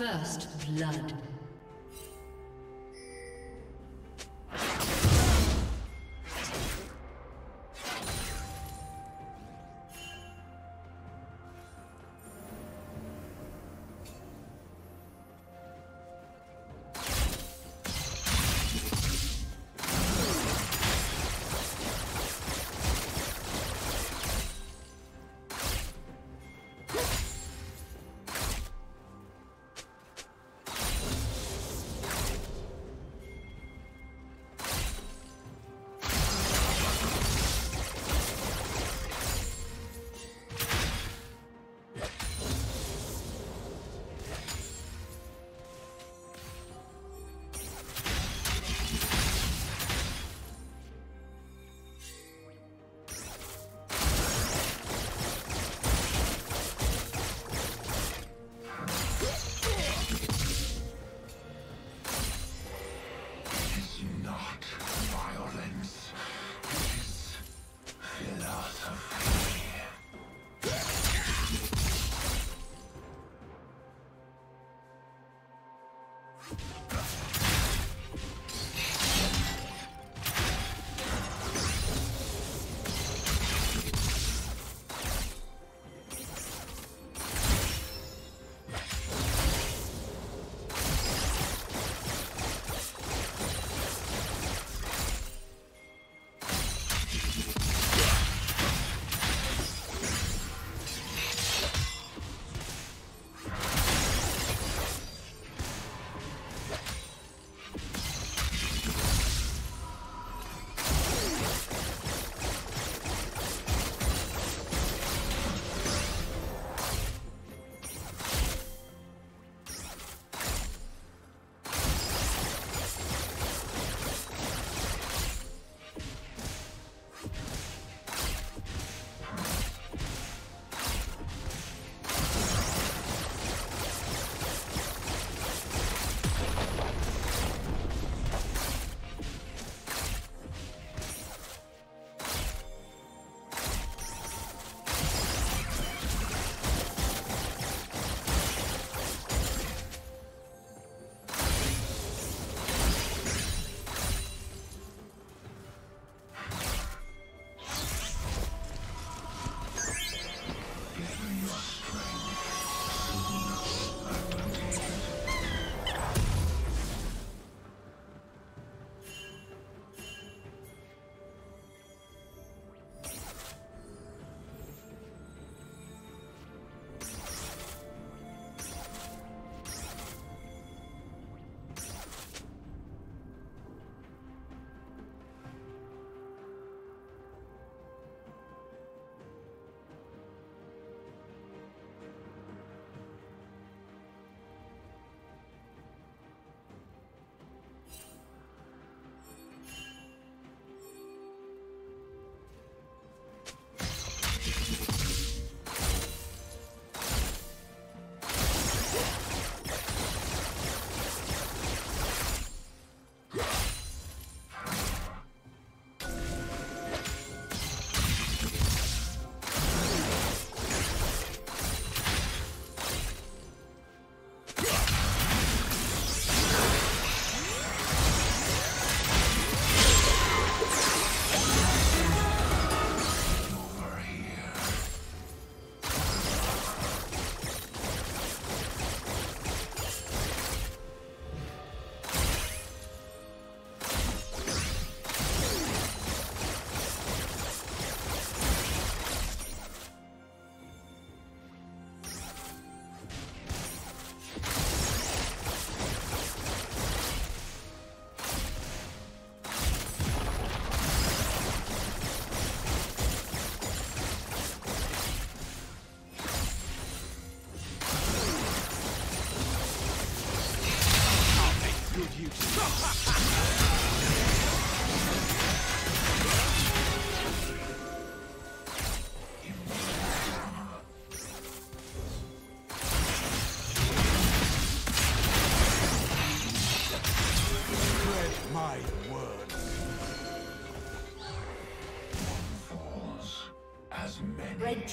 First blood.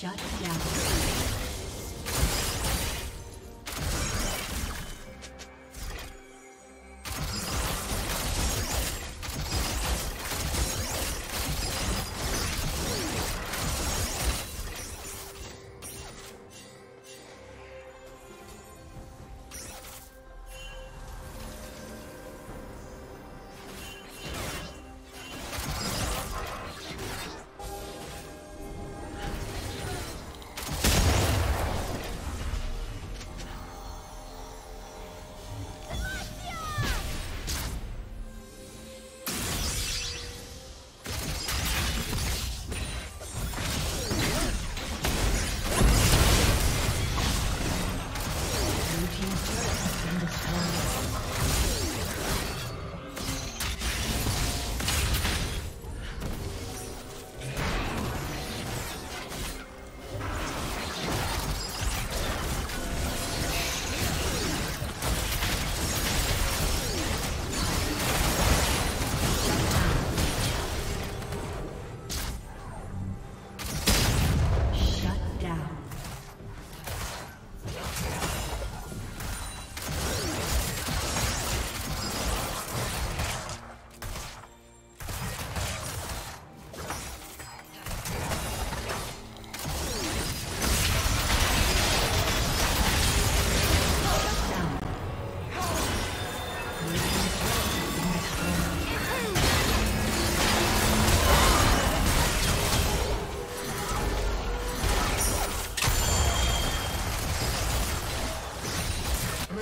Shut down.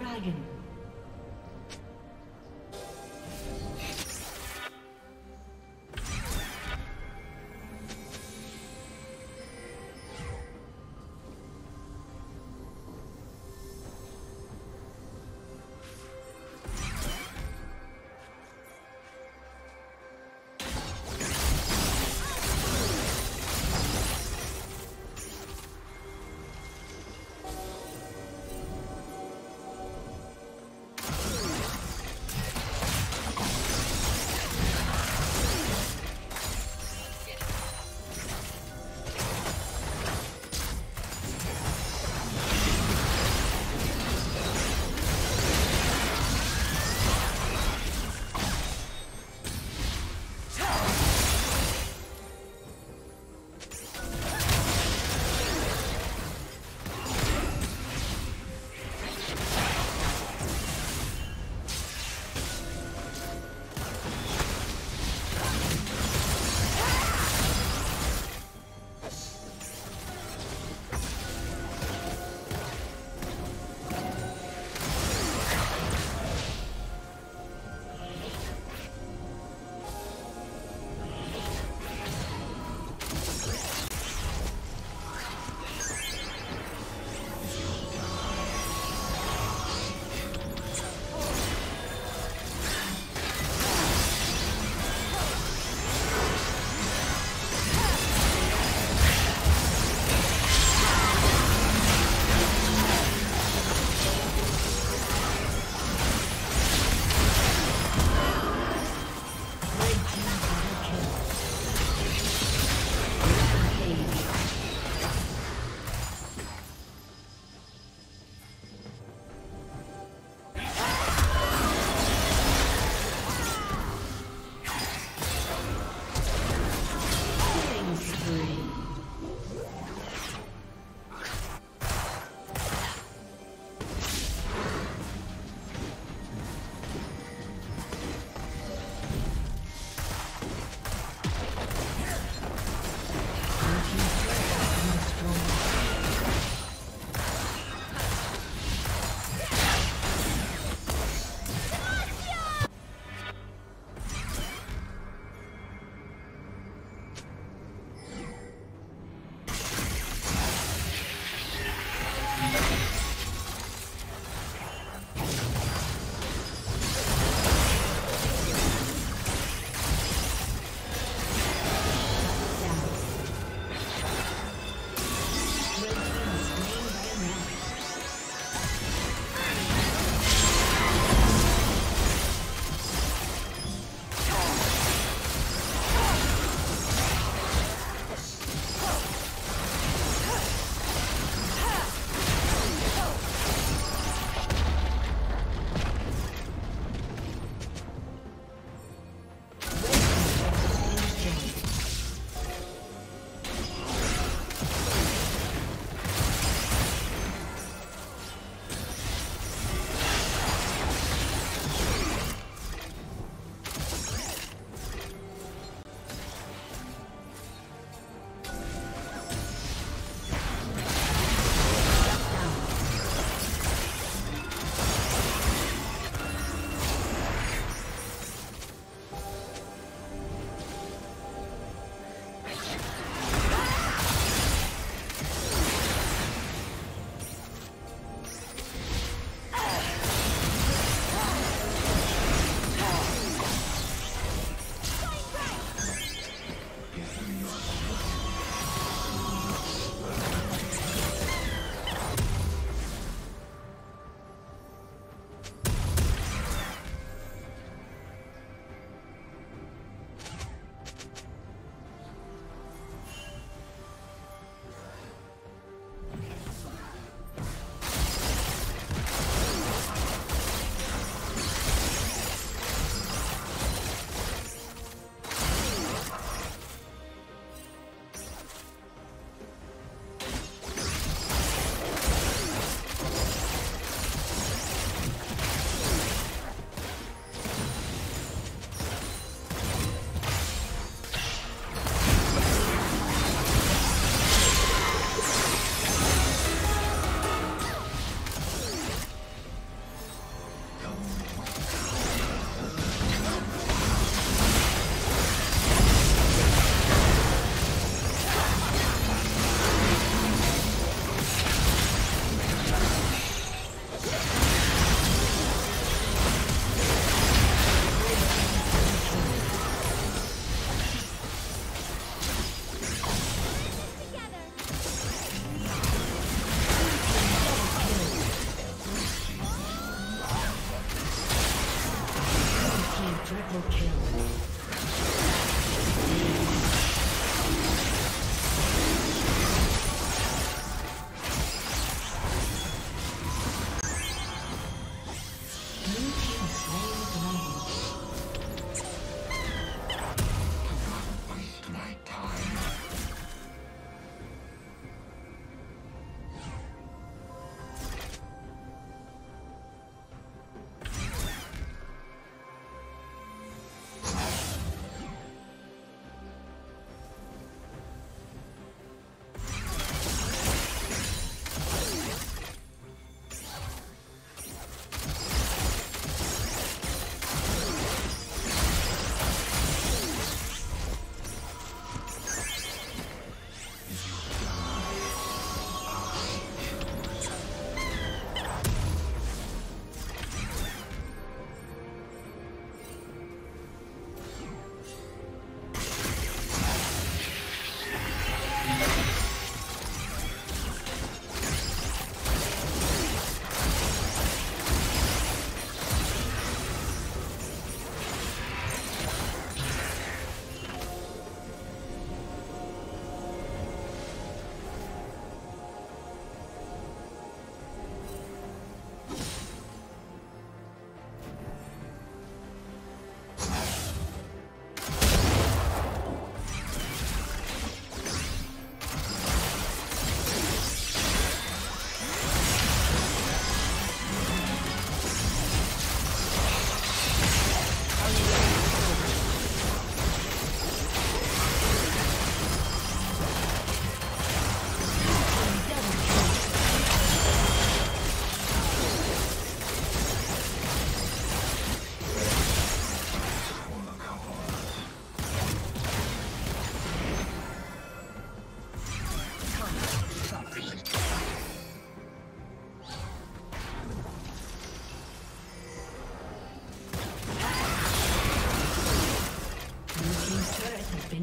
Dragon.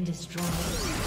Destroyed.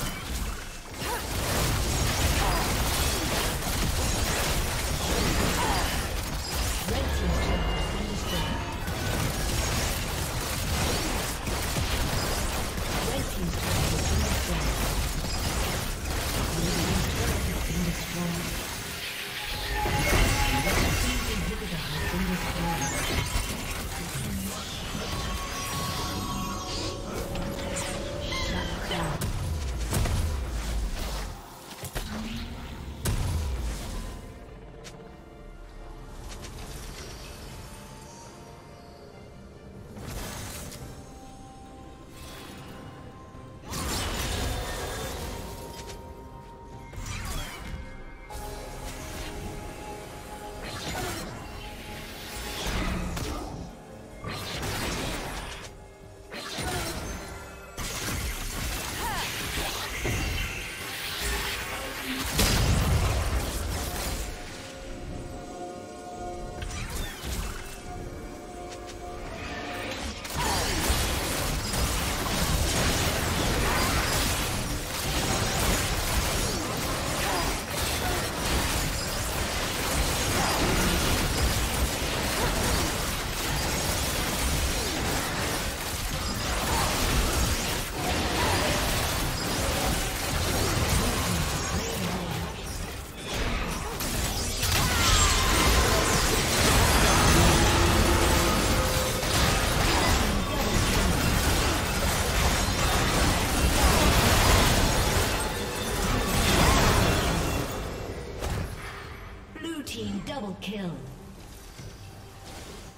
Team double kill.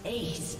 Ace.